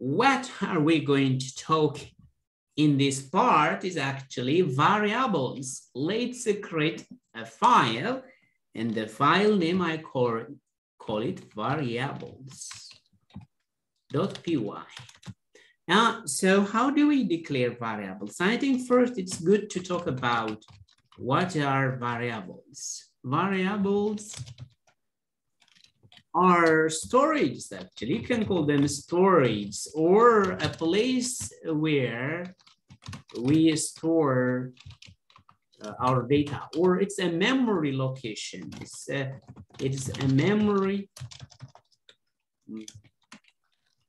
what are we going to talk in this part is actually variables. Let's create a file and the file name I call, call it variables.py. Now, uh, so how do we declare variables? I think first it's good to talk about what are variables. Variables are storage actually. You can call them storage or a place where we store uh, our data or it's a memory location. It's a, it's a memory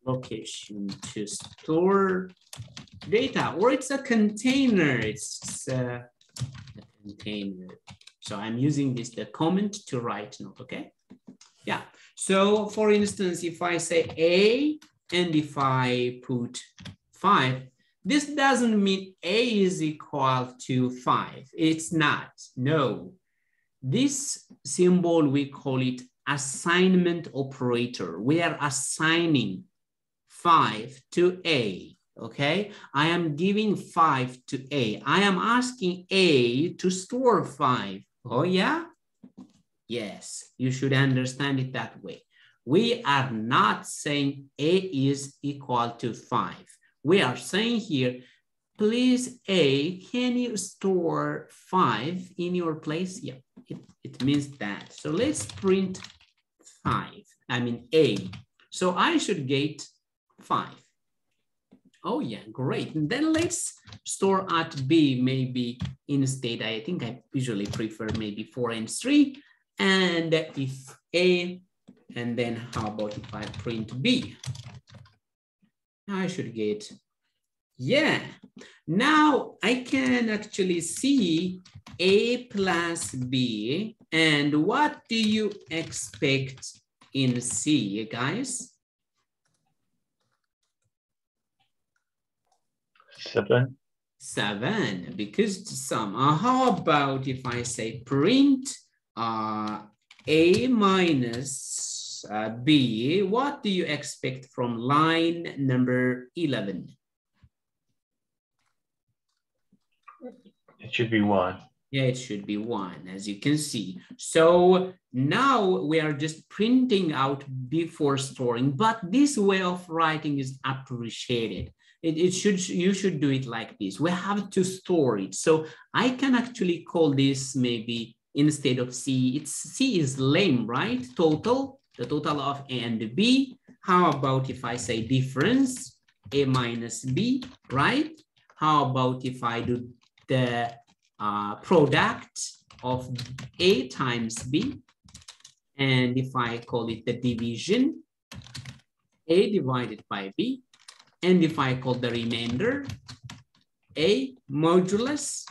location to store data or it's a container. It's a, a container. So I'm using this, the comment to write note, okay? So for instance, if I say A and if I put five, this doesn't mean A is equal to five. It's not, no. This symbol, we call it assignment operator. We are assigning five to A, okay? I am giving five to A. I am asking A to store five. Oh yeah? Yes, you should understand it that way. We are not saying A is equal to five we are saying here, please A, can you store five in your place? Yeah, it, it means that. So let's print five, I mean A. So I should get five. Oh yeah, great. And then let's store at B maybe instead. I think I usually prefer maybe four and three. And if A, and then how about if I print B? I should get, yeah. Now I can actually see A plus B. And what do you expect in C, guys? Seven. Seven, because some. Uh, how about if I say print uh, A minus uh, B, what do you expect from line number 11? It should be one. Yeah, it should be one, as you can see. So now we are just printing out before storing, but this way of writing is appreciated. It, it should, you should do it like this. We have to store it. So I can actually call this maybe instead of C, it's C is lame, right? Total the total of A and B. How about if I say difference, A minus B, right? How about if I do the uh, product of A times B? And if I call it the division, A divided by B. And if I call the remainder, A modulus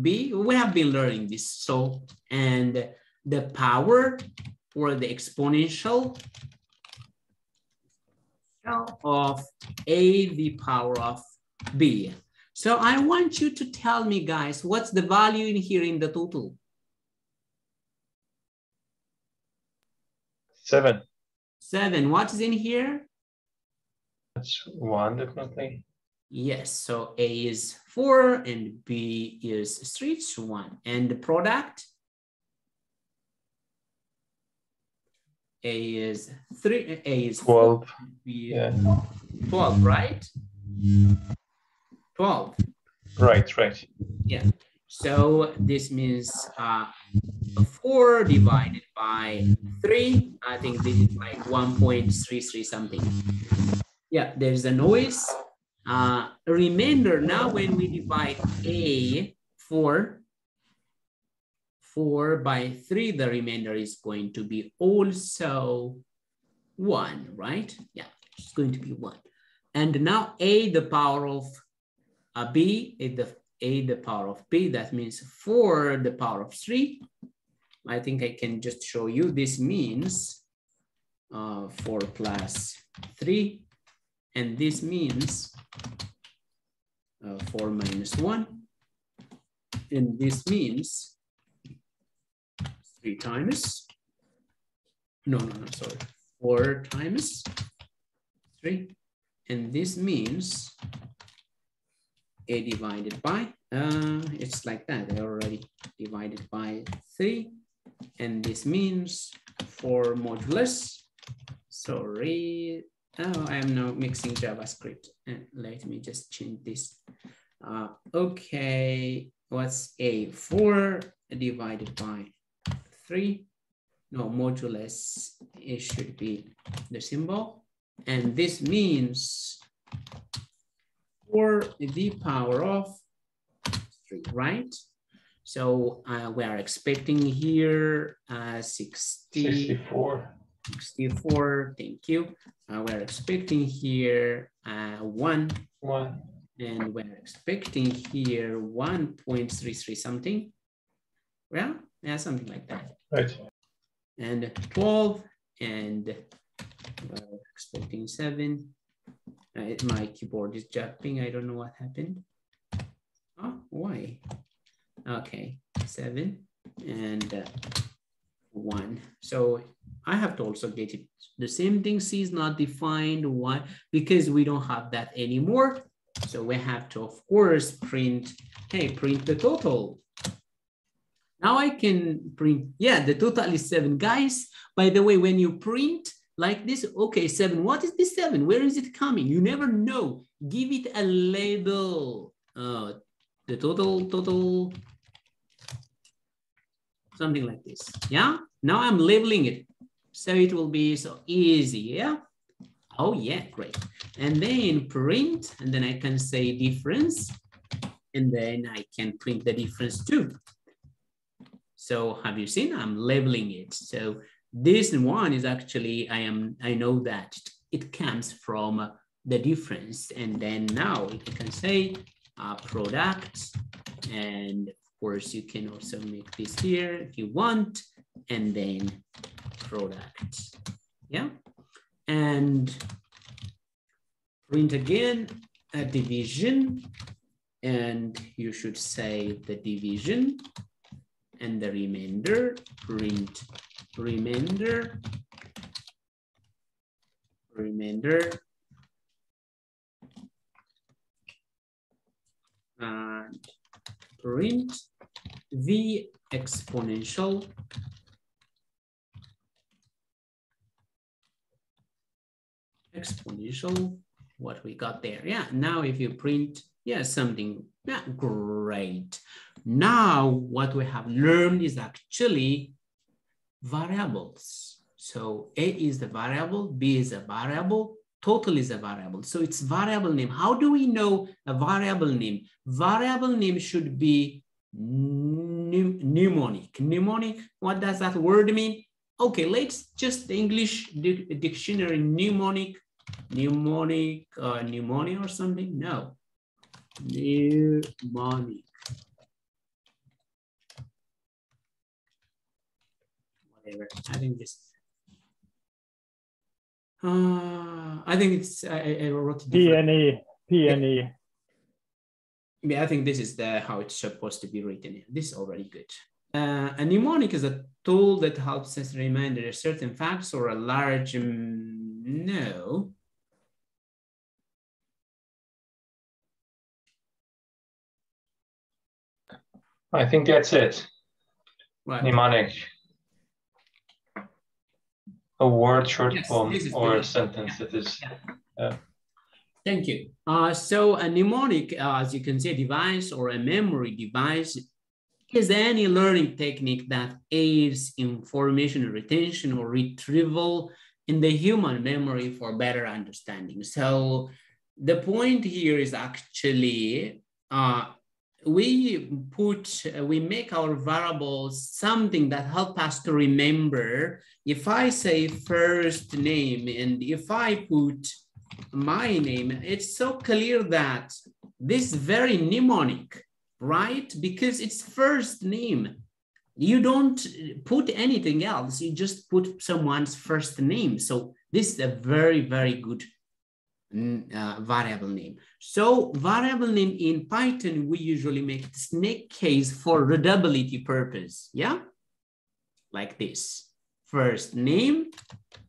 B, we have been learning this. So, and the power or the exponential of a the power of b. So I want you to tell me, guys, what's the value in here in the total? Seven. Seven. What is in here? That's one, definitely. Yes, so A is four and B is three, it's one. And the product? A is three, A is 12. Four, yeah. 12, right? 12. Right, right. Yeah. So this means uh, 4 divided by 3. I think this is like 1.33 something. Yeah, there's a noise. Uh, remainder, now when we divide A 4 4 by 3, the remainder is going to be also 1, right? Yeah, it's going to be 1. And now a the power of a b, a the, a the power of b, that means 4 the power of 3. I think I can just show you. This means uh, 4 plus 3. And this means uh, 4 minus 1. And this means three times, no, no, no, sorry, four times three. and this means a divided by, uh, it's like that, I already divided by three, and this means 4 modulus, sorry, oh, I am now mixing JavaScript, and let me just change this. Uh, okay, what's a? 4 divided by 3. No, modulus, it should be the symbol. And this means 4 the power of 3, right? So uh, we are expecting here uh, 60, 64. 64, thank you. Uh, we're expecting here uh, 1. 1 and we're expecting here 1.33 something. Well, yeah, something like that. Right. And 12, and we're expecting 7. Uh, my keyboard is jumping. I don't know what happened. Oh, why? Okay, 7 and 1. So I have to also get it. The same thing C is not defined. Why? Because we don't have that anymore. So we have to, of course, print, hey, print the total. Now I can print, yeah, the total is seven. Guys, by the way, when you print like this, okay, seven, what is this seven? Where is it coming? You never know. Give it a label. Uh, the total, total, something like this, yeah? Now I'm labeling it. So it will be so easy, yeah? Oh yeah, great. And then print, and then I can say difference, and then I can print the difference too. So have you seen, I'm labeling it. So this one is actually, I am, I know that it comes from the difference. And then now you can say uh, product, and course you can also make this here if you want, and then product, yeah? and print again a division and you should say the division and the remainder print remainder remainder and print the exponential exponential, what we got there. Yeah, now if you print, yeah, something, yeah, great. Now what we have learned is actually variables. So A is the variable, B is a variable, total is a variable. So it's variable name. How do we know a variable name? Variable name should be mnemonic. Mnemonic, what does that word mean? Okay, let's just the English dictionary mnemonic pneumonic, uh, pneumonia or something? No, pneumonic. Whatever, I think this. Uh, I think it's, I, I wrote it PNE, PNE. Yeah, I think this is the how it's supposed to be written. This is already good. Uh, a mnemonic is a tool that helps us remember certain facts or a large, um, no, I think that's it. Right. Mnemonic. A word, short Yes, form, or a sentence that is. Thank you. Uh, so a mnemonic, uh, as you can see, device or a memory device is any learning technique that aids information retention or retrieval in the human memory for better understanding. So the point here is actually uh, we put, we make our variables something that help us to remember. If I say first name and if I put my name, it's so clear that this very mnemonic, right? Because it's first name. You don't put anything else, you just put someone's first name. So this is a very, very good uh, variable name. So variable name in Python, we usually make snake case for readability purpose, yeah? Like this. First name,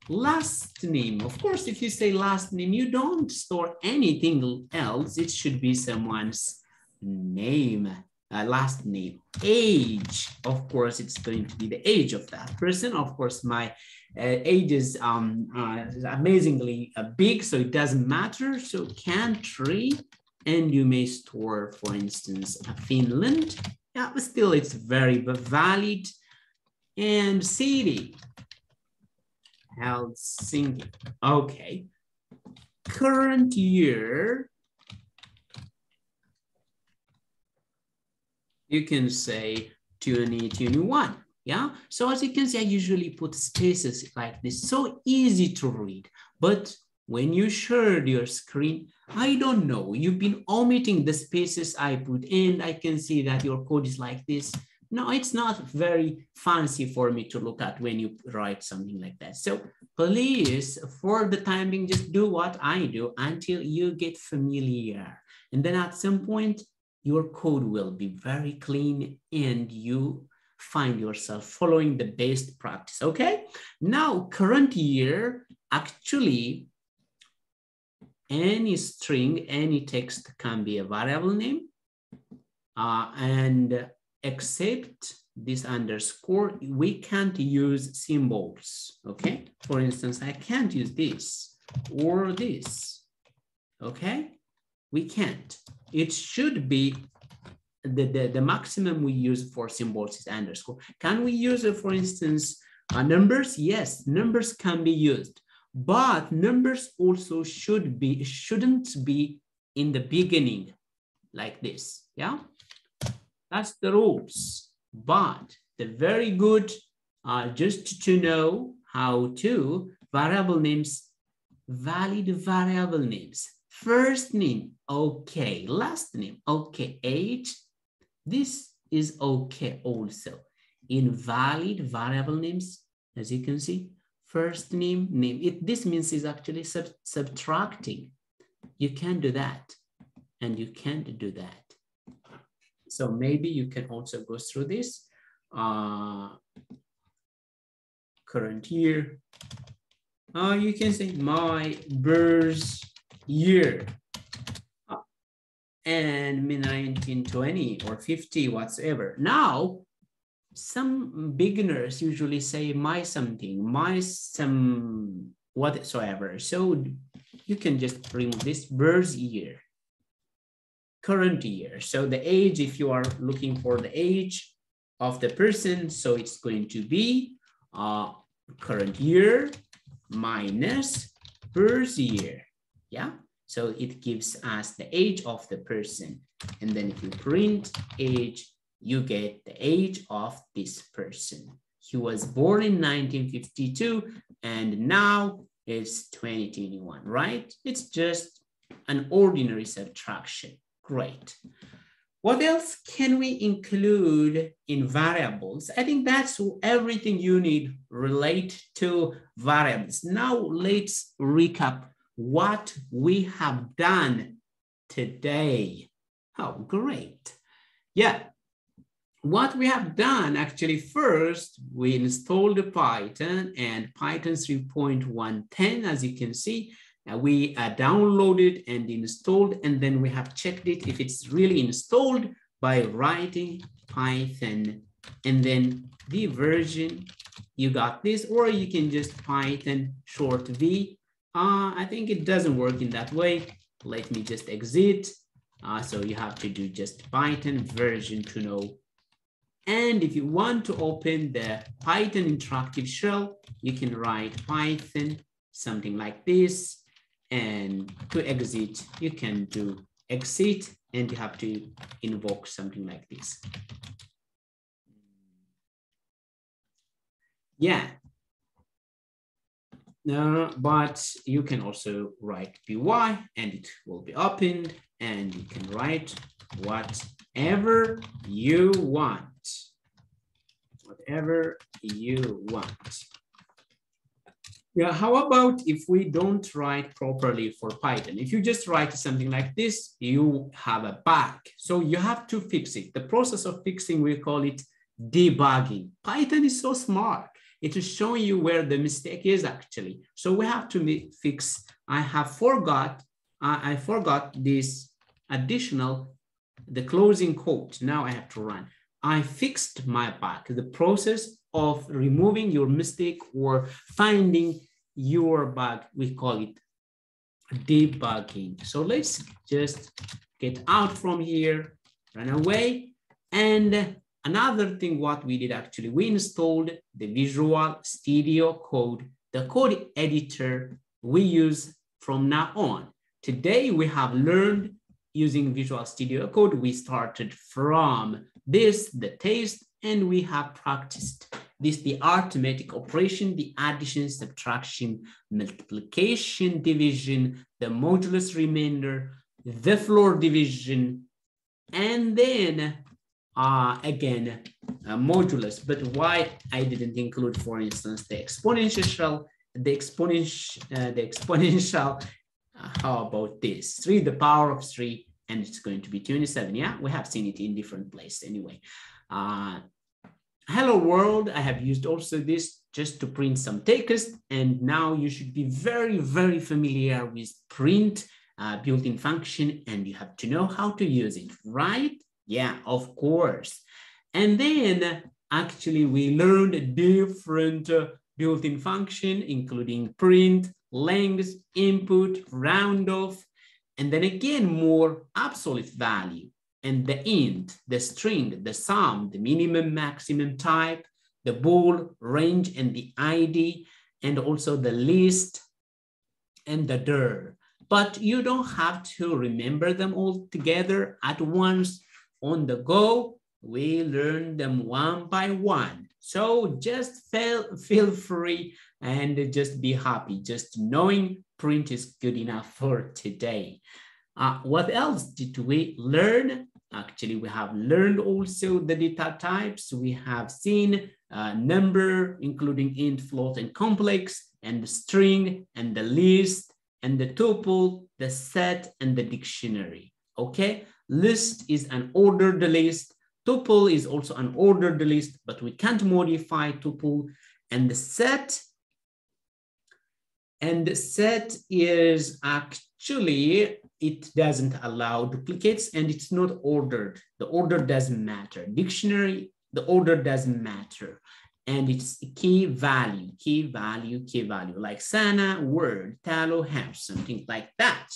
last name. Of course, if you say last name, you don't store anything else. It should be someone's name, uh, last name, age. Of course, it's going to be the age of that person. Of course, my uh, age is um, uh, amazingly uh, big, so it doesn't matter. So country, and you may store, for instance, Finland. Yeah, but still it's very valid. And city, Helsinki. Okay. Current year, you can say 2021. Yeah. So as you can see, I usually put spaces like this. So easy to read. But when you shared your screen, I don't know, you've been omitting the spaces I put in. I can see that your code is like this. No, it's not very fancy for me to look at when you write something like that. So please, for the time being, just do what I do until you get familiar. And then at some point, your code will be very clean and you find yourself following the best practice, okay? Now, current year, actually, any string, any text can be a variable name. Uh, and except this underscore, we can't use symbols, okay? For instance, I can't use this or this, okay? We can't. It should be the, the, the maximum we use for symbols is underscore. Can we use, it, for instance, uh, numbers? Yes, numbers can be used, but numbers also should be, shouldn't be in the beginning like this, yeah? That's the rules. But the very good, uh, just to know how to variable names, valid variable names. First name, okay. Last name, okay. Age, this is okay also. Invalid variable names, as you can see, first name, name. It, this means is actually sub subtracting. You can do that and you can't do that. So maybe you can also go through this. Uh, current year. Uh, you can say my birth year. Uh, and 1920 or 50, whatsoever. Now, some beginners usually say my something, my some whatsoever. So you can just remove this birth year current year. So the age, if you are looking for the age of the person, so it's going to be uh, current year minus birth year. Yeah, so it gives us the age of the person. And then if you print age, you get the age of this person. He was born in 1952 and now it's 2021, right? It's just an ordinary subtraction. Great. What else can we include in variables? I think that's everything you need relate to variables. Now let's recap what we have done today. Oh, great. Yeah, what we have done actually first, we installed Python and Python 3.110, as you can see, uh, we uh, downloaded and installed, and then we have checked it if it's really installed by writing Python. And then the version, you got this, or you can just Python short V. Uh, I think it doesn't work in that way. Let me just exit. Uh, so you have to do just Python version to know. And if you want to open the Python interactive shell, you can write Python, something like this. And to exit, you can do exit and you have to invoke something like this. Yeah. No, but you can also write by and it will be opened and you can write whatever you want. Whatever you want. Yeah, how about if we don't write properly for Python? If you just write something like this, you have a bug. So you have to fix it. The process of fixing, we call it debugging. Python is so smart. it is showing you where the mistake is actually. So we have to fix, I have forgot, I, I forgot this additional, the closing quote. Now I have to run. I fixed my bug, the process of removing your mistake or finding your bug, we call it debugging. So let's just get out from here, run away. And another thing what we did actually, we installed the Visual Studio Code, the code editor we use from now on. Today we have learned using Visual Studio Code, we started from this, the taste, and we have practiced this, the arithmetic operation, the addition, subtraction, multiplication, division, the modulus remainder, the floor division, and then uh, again, uh, modulus. But why I didn't include, for instance, the exponential, the exponential, uh, the exponential, uh, how about this? Three, the power of three, and it's going to be 27. Yeah, we have seen it in different places anyway. Hello world, I have used also this just to print some text. And now you should be very, very familiar with print uh, built-in function and you have to know how to use it, right? Yeah, of course. And then actually we learned different uh, built-in function, including print, length, input, round off, and then again, more absolute value and the int, the string, the sum, the minimum, maximum type, the bool, range, and the ID, and also the list and the dir. But you don't have to remember them all together at once on the go. We learn them one by one. So just feel, feel free and just be happy. Just knowing print is good enough for today. Uh, what else did we learn? Actually, we have learned also the data types. We have seen uh, number, including int, float, and complex, and the string, and the list, and the tuple, the set, and the dictionary. Okay, list is an ordered list. Tuple is also an ordered list, but we can't modify tuple. And the set, and the set is actually it doesn't allow duplicates and it's not ordered. The order doesn't matter. Dictionary, the order doesn't matter. And it's key value, key value, key value, like Sana, Word, Talo, Have, something like that.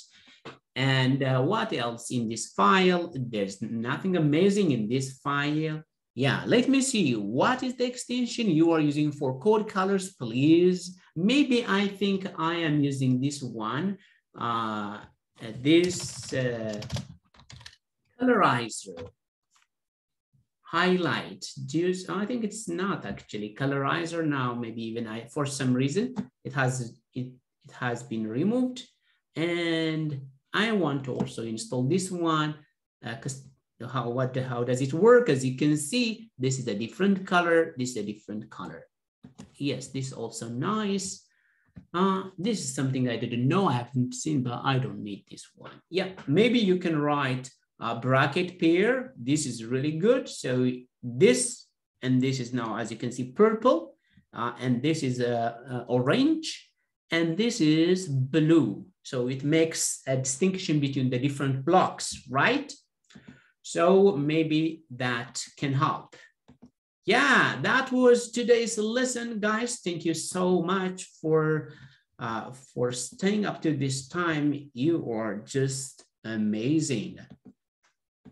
And uh, what else in this file? There's nothing amazing in this file. Yeah, let me see. What is the extension you are using for code colors, please? Maybe I think I am using this one. Uh, this uh, colorizer highlight juice i think it's not actually colorizer now maybe even i for some reason it has it, it has been removed. And i want to also install this one because uh, how what how does it work? As you can see this is a different color this is a different color. Yes this is also nice uh, this is something I didn't know, I haven't seen, but I don't need this one. Yeah, maybe you can write a bracket pair. This is really good. So this and this is now, as you can see, purple, uh, and this is uh, uh, orange, and this is blue. So it makes a distinction between the different blocks, right? So maybe that can help yeah, that was today's lesson, guys. Thank you so much for uh, for staying up to this time. You are just amazing.